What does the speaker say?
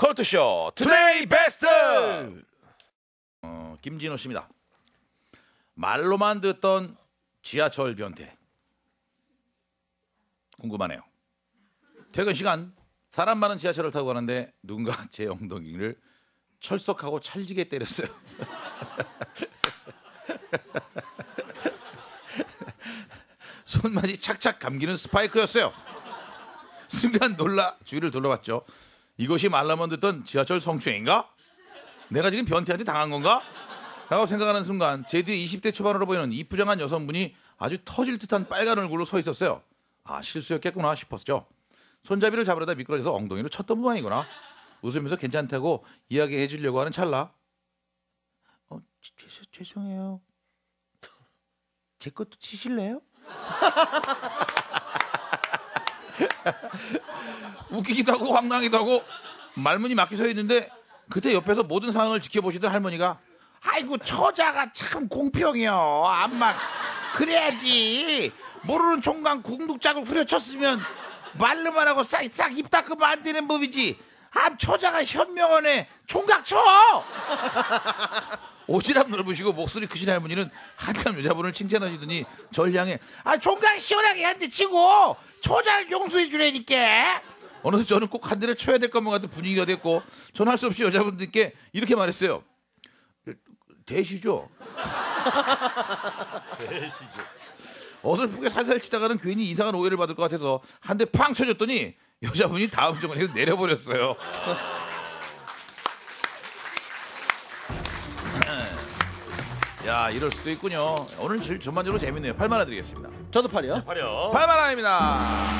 컬투쇼 Today Best! 어, 김진호 씨입니다. 말로만 듣던 지하철 변태. 궁금하네요. 퇴근 시간 사람 많은 지하철을 타고 가는데 누군가 제 엉덩이를 철썩하고 찰지게 때렸어요. 손맛이 착착 감기는 스파이크였어요. 순간 놀라 주위를 둘러봤죠. 이것이 말라만 듣던 지하철 성추행인가? 내가 지금 변태한테 당한 건가? 라고 생각하는 순간 제 뒤에 20대 초반으로 보이는 이쁘장한 여성분이 아주 터질 듯한 빨간 얼굴로 서 있었어요. 아 실수였겠구나 싶었죠. 손잡이를 잡으려다 미끄러져서 엉덩이로 쳤던 모양이구나. 웃으면서 괜찮다고 이야기해 주려고 하는 찰나. 어, 죄, 죄송해요. 제 것도 치실래요? 웃기기도 하고 황당하기도 하고 말문이 막혀 서 있는데 그때 옆에서 모든 상황을 지켜보시던 할머니가 아이고 처자가 참 공평해요. 안막 그래야지. 모르는 총각 궁둥짝을 후려쳤으면 말로만 하고 싹싹 입 닦으면 안 되는 법이지. 암 처자가 현명하네. 총각 쳐! 오지랖 넓으시고 목소리 크신 할머니는 한참 여자분을 칭찬하시더니 절 향해 아 총각 시원하게 한대 치고 초자를 용서해 주라니까 어느새 저는 꼭 한 대를 쳐야 될 것만 같은 분위기가 됐고 전할수 없이 여자분들께 이렇게 말했어요. 대시죠? 대시죠. 어설프게 살살 치다가는 괜히 이상한 오해를 받을 것 같아서 한 대 팡 쳐줬더니 여자분이 다음 정원에서 내려버렸어요. 야 이럴 수도 있군요. 오늘 질- 전반적으로 재밌네요. 8만 원 드리겠습니다. 저도 팔이요. 화려. 8만 원입니다